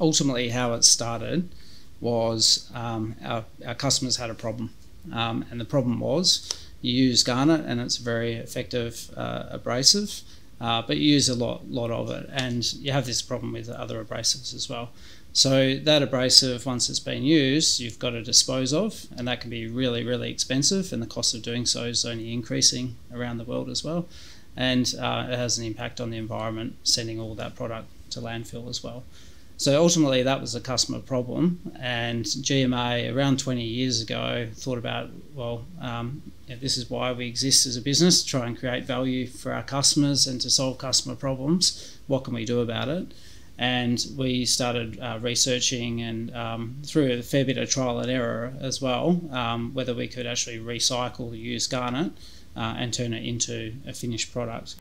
ultimately, how it started was um, our, our customers had a problem. Um, and the problem was you use garnet and it's a very effective uh, abrasive, uh, but you use a lot, lot of it. And you have this problem with other abrasives as well. So that abrasive, once it's been used, you've got to dispose of, and that can be really, really expensive, and the cost of doing so is only increasing around the world as well. And uh, it has an impact on the environment, sending all that product to landfill as well. So ultimately, that was a customer problem, and GMA around 20 years ago thought about, well, um, this is why we exist as a business, to try and create value for our customers and to solve customer problems. What can we do about it? and we started uh, researching and um, through a fair bit of trial and error as well um, whether we could actually recycle used garnet uh, and turn it into a finished product.